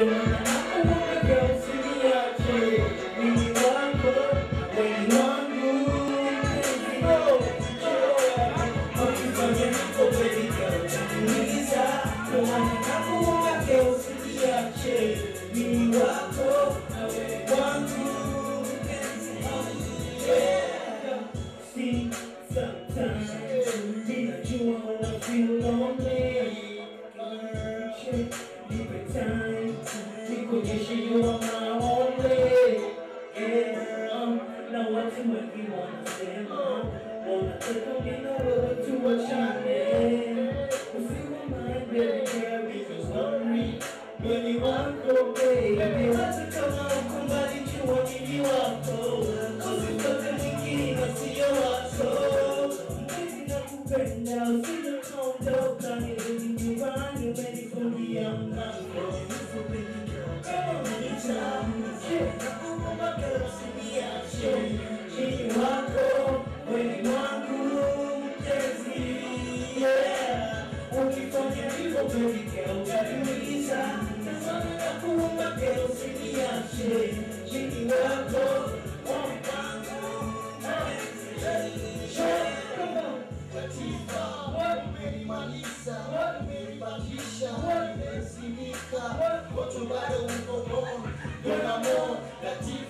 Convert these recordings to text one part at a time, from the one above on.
Sometimes, wengi wanasema wanataka mimi na wewe tuachane. Usiwe mind baby because worry Mwili wako baby. Mpenzi nakupenda, usije kuondoka, mwili wangu, mpenzi, yeah. Come on. umenimaliza, umenibakisha, umesimika, watu bado uko bon, Dona Mo, Latifa,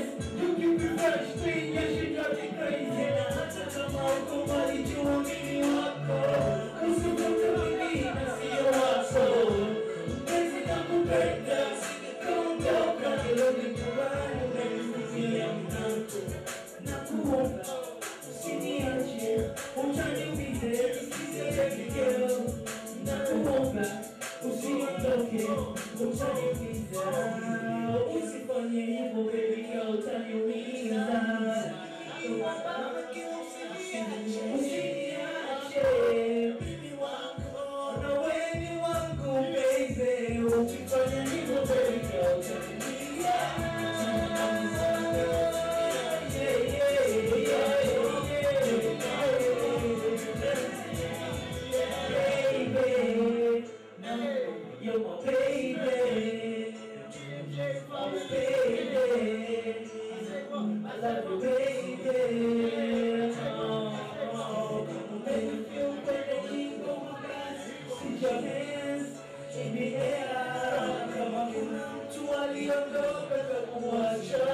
You're my baby. Oh, baby. I love you, baby. Oh, oh. Make me feel better. Come on.